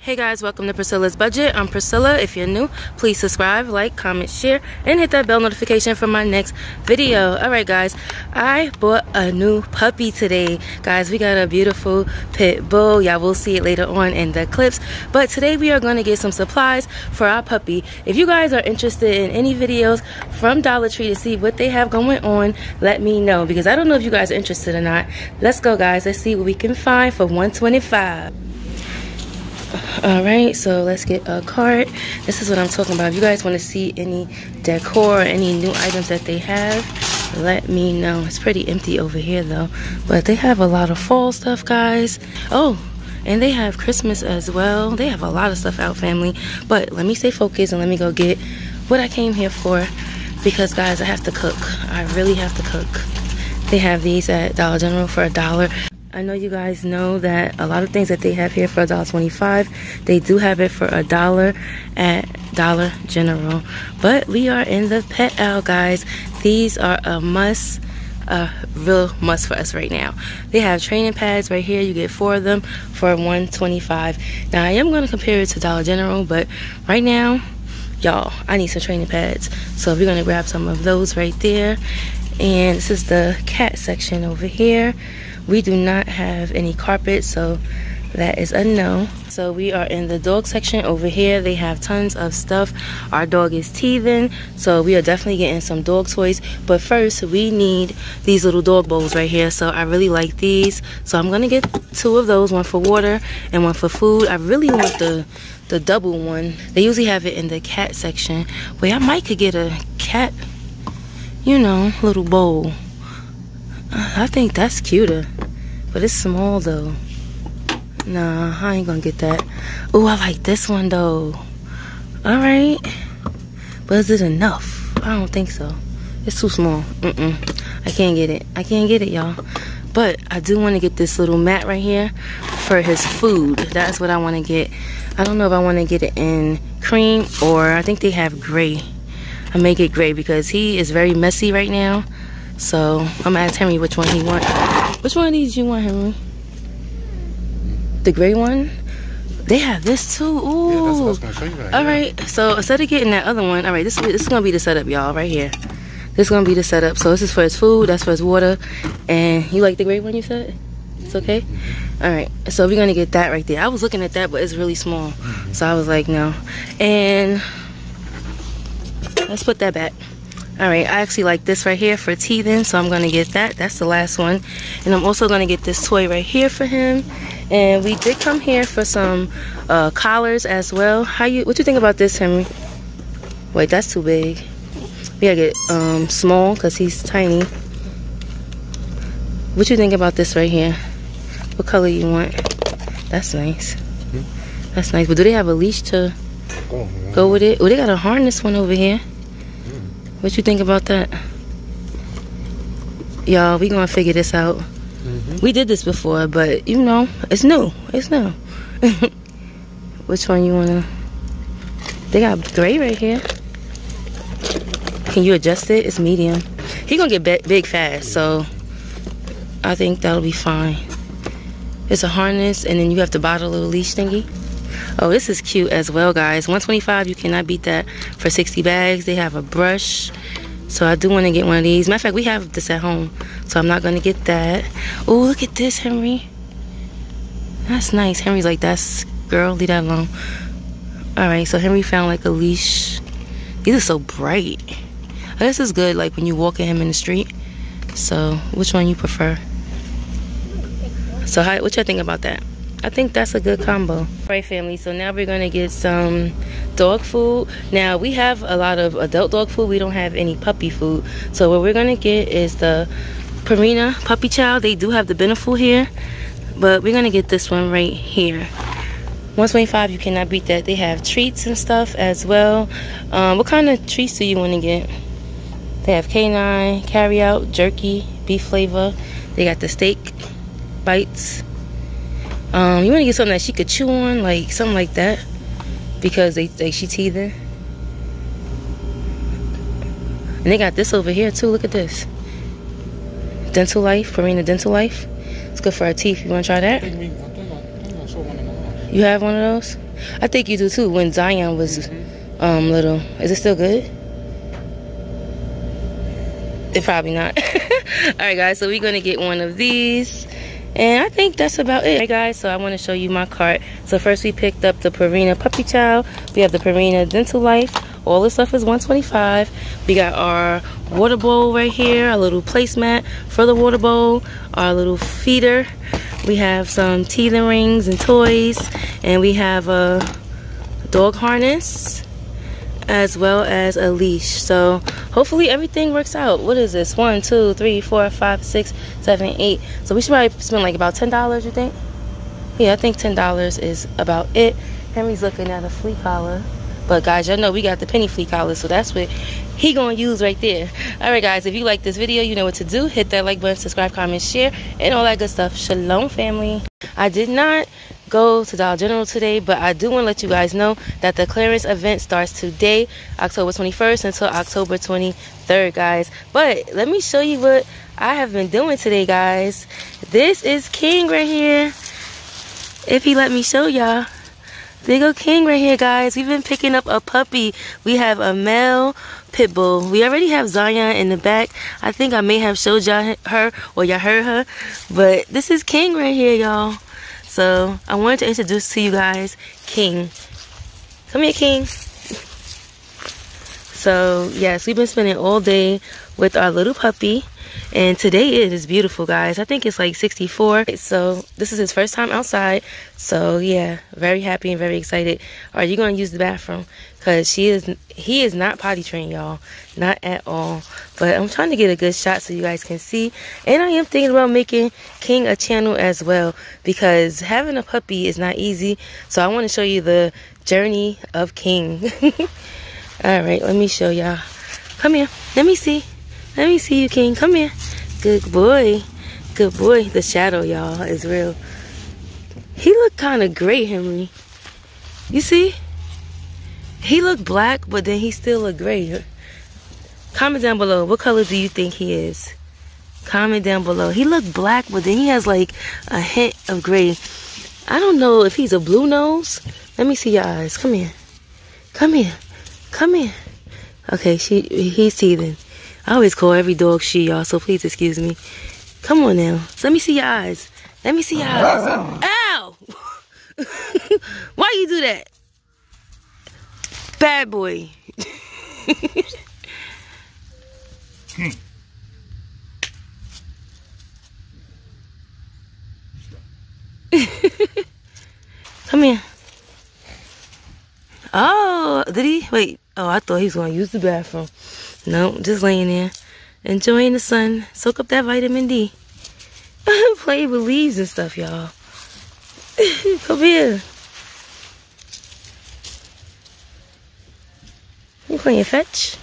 Hey guys, welcome to Priscilla Budgets. I'm Priscilla. If you're new, please subscribe, like, comment, share, and hit that bell notification for my next video. Alright guys, I bought a new puppy today. Guys, we got a beautiful pit bull. Y'all will see it later on in the clips. But today we are going to get some supplies for our puppy. If you guys are interested in any videos from Dollar Tree to see what they have going on, let me know. Because I don't know if you guys are interested or not. Let's go guys. Let's see what we can find for 125 all right so let's get a cart. This is what i'm talking about. If you guys want to see any decor or any new items that they have let me know. It's pretty empty over here though. But they have a lot of fall stuff guys. Oh and they have christmas as well. They have a lot of stuff out family. But let me stay focused and let me go get what i came here for because guys i have to cook. I really have to cook. They have these at dollar general for a dollar I know you guys know that a lot of things that they have here for $1.25, they do have it for a dollar at Dollar General. But we are in the pet aisle, guys. These are a must, a real must for us right now. They have training pads right here. You get four of them for $1.25. Now, I am going to compare it to Dollar General, but right now, y'all, I need some training pads. So we're going to grab some of those right there. And this is the cat section over here. We do not have any carpet, so that is a no. So we are in the dog section over here. They have tons of stuff. Our dog is teething, so we are definitely getting some dog toys. But first, we need these little dog bowls right here. So I really like these. So I'm gonna get two of those, one for water and one for food. I really want the the double one. They usually have it in the cat section. Wait, I might could get a cat, you know, little bowl. I think that's cuter. But it's small though. Nah, I ain't gonna get that. Oh, I like this one though. Alright. But is it enough? I don't think so. It's too small. Mm-mm. I can't get it. I can't get it, y'all. But I do want to get this little mat right here for his food. That's what I want to get. I don't know if I want to get it in cream or I think they have gray. I may get gray because he is very messy right now. So I'm gonna ask Henry which one he wants. Which one of these you want, Henry? The gray one? They have this too. Ooh. Yeah, that's what I was gonna show you right All right. So instead of getting that other one, all right, this, this is gonna be the setup, y'all, right here. This is gonna be the setup. So this is for his food, that's for his water. And you like the gray one you said? It's okay? Mm-hmm. All right. So we're gonna get that right there. I was looking at that, but it's really small. Mm-hmm. So I was like, no. And let's put that back. All right, I actually like this right here for teething, so I'm gonna get that. That's the last one. And I'm also gonna get this toy right here for him. And we did come here for some uh, collars as well. How you, what you think about this, Henry? Wait, that's too big. We gotta get um, small, cause he's tiny. What you think about this right here? What color you want? That's nice. That's nice. But do they have a leash to go with it? Oh, they got a harness one over here. What you think about that? Y'all, we gonna figure this out. Mm -hmm. We did this before, but you know, it's new. It's new. Which one you wanna? They got gray right here. Can you adjust it? It's medium. He gonna get big fast, so I think that'll be fine. It's a harness, and then you have to buy the little leash thingy. Oh, this is cute as well, guys. 125 you cannot beat that for 60 bags. They have a brush. So I do want to get one of these. Matter of fact, we have this at home. So I'm not going to get that. Oh, look at this, Henry. That's nice. Henry's like, that's, girl, leave that alone. All right, so Henry found like a leash. These are so bright. This is good, like when you walk at him in the street. So, which one you prefer? So, how, what y'all think about that? I think that's a good combo. All right, family, so now we're gonna get some dog food. Now, we have a lot of adult dog food. We don't have any puppy food. So what we're gonna get is the Purina Puppy Chow. They do have the Beneful here, but we're gonna get this one right here. 125 you cannot beat that. They have treats and stuff as well. Um, what kind of treats do you want to get? They have canine, carry out, jerky, beef flavor. They got the steak bites um, you want to get something that she could chew on, like something like that, because they like she teething. And they got this over here too. Look at this. Dental Life, Purina Dental Life. It's good for our teeth. You want to try that? You have one of those? I think you do too. When Zion was um, little, is it still good? It probably not. All right, guys. So we're gonna get one of these. And I think that's about it, right, guys. So I want to show you my cart. So first we picked up the Purina Puppy Chow. We have the Purina Dental Life. All this stuff is 125 We got our water bowl right here, a little placemat for the water bowl, our little feeder. We have some teething rings and toys. And we have a dog harness as well as a leash. So hopefully everything works out. What is this? One, two, three, four, five, six, seven, eight. So we should probably spend like about $10, you think? Yeah, I think $10 is about it. Henry's looking at a flea collar. But guys, y'all know we got the penny flea collar, so that's what he gonna use right there. All right, guys, if you like this video, you know what to do. Hit that like button, subscribe, comment, share, and all that good stuff. Shalom, family. I did not go to Dollar General today, but I do want to let you guys know that the clearance event starts today, October 21st until October 23rd, guys. But let me show you what I have been doing today, guys. This is King right here. If he let me show y'all. There go King right here, guys. We've been picking up a puppy. We have a male pit bull. We already have Zion in the back. I think I may have showed y'all her or y'all heard her. But this is King right here, y'all. So I wanted to introduce to you guys King. Come here, King. So yes, we've been spending all day with our little puppy. And today it is beautiful, guys. I think it's like 64. So this is his first time outside. So yeah, very happy and very excited. Are you going to use the bathroom? Because she is, he is not potty trained, y'all. Not at all. But I'm trying to get a good shot so you guys can see. And I am thinking about making King a channel as well. Because having a puppy is not easy. So I want to show you the journey of King. all right, let me show y'all. Come here. Let me see. Let me see you, King. Come here. Good boy. Good boy. The shadow, y'all, is real. He looked kind of gray, Henry. You see? He looked black, but then he still looked gray. Comment down below. What color do you think he is? Comment down below. He looked black, but then he has like a hint of gray. I don't know if he's a blue nose. Let me see your eyes. Come here. Come here. Come here. Okay, she he's teething. I always call every dog she, y'all, so please excuse me. Come on now. Let me see your eyes. Let me see your eyes. Ow! Why you do that? Bad boy. Come here. Oh, did he? Wait. Oh, I thought he was going to use the bathroom. No, just laying there. Enjoying the sun. Soak up that vitamin D. Play with leaves and stuff, y'all. Come here. You playing fetch?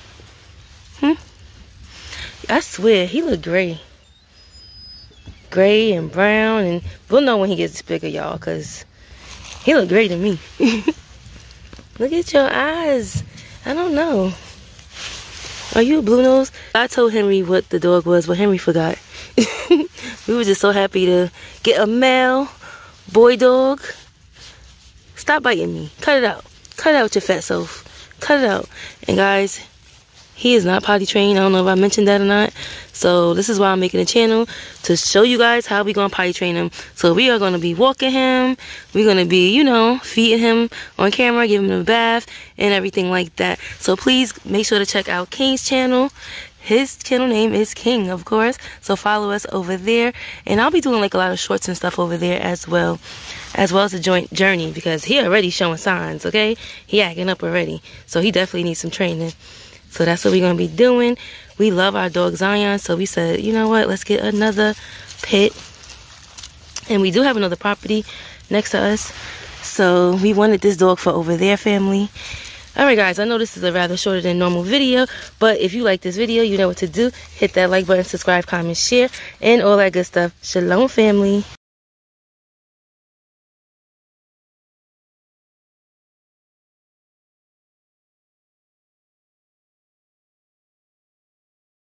Hmm? I swear, he look gray. Gray and brown. And we'll know when he gets bigger, y'all, because he look gray to me. look at your eyes. I don't know. Are you a blue nose? I told Henry what the dog was, but Henry forgot. we were just so happy to get a male boy dog. Stop biting me. Cut it out. Cut it out your fat self. Cut it out. And guys, he is not potty trained. I don't know if I mentioned that or not. So this is why I'm making a channel to show you guys how we gonna potty train him. So we are gonna be walking him. We're gonna be, you know, feeding him on camera, giving him a bath and everything like that. So please make sure to check out King's channel. His channel name is King, of course. So follow us over there. And I'll be doing like a lot of shorts and stuff over there as well. As well as a joint journey because he already showing signs, okay? He acting up already. So he definitely needs some training. So that's what we're going to be doing. We love our dog Zion. So we said, you know what? Let's get another pit. And we do have another property next to us. So we wanted this dog for over there family. Alright guys, I know this is a rather shorter than normal video, but if you like this video, you know what to do. Hit that like button, subscribe, comment, share, and all that good stuff. Shalom family.